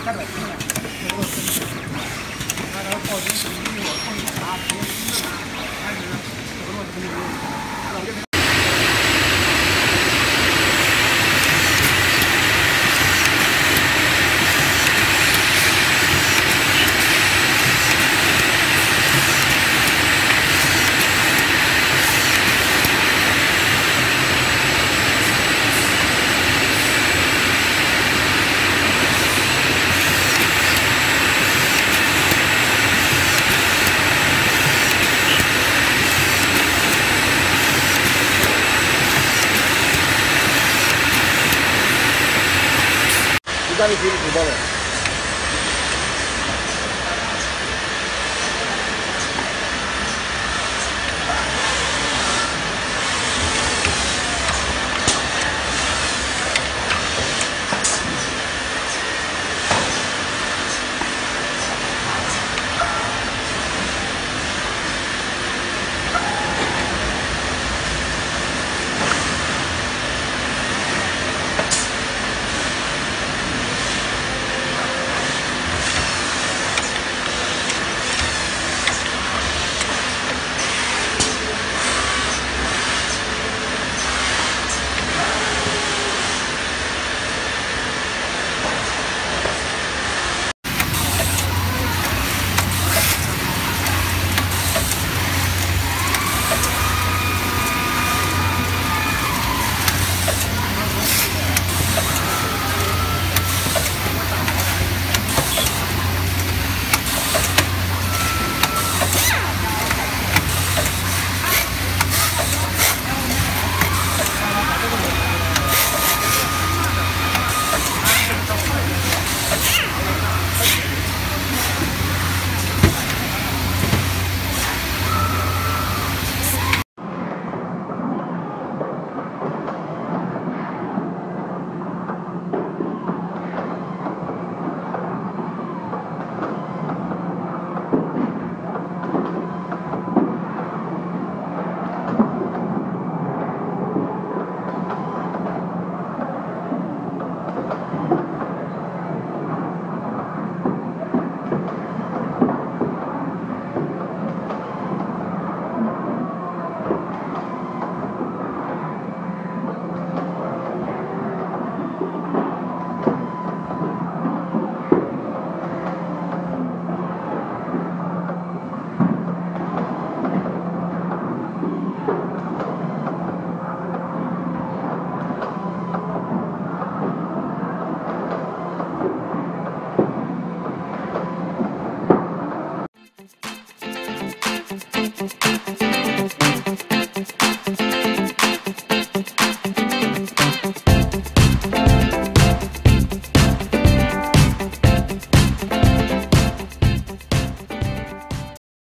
干点事呢，这个是，那个报警处理我控制啥，直接直接拿，还是这个东西 tane geri bulalım.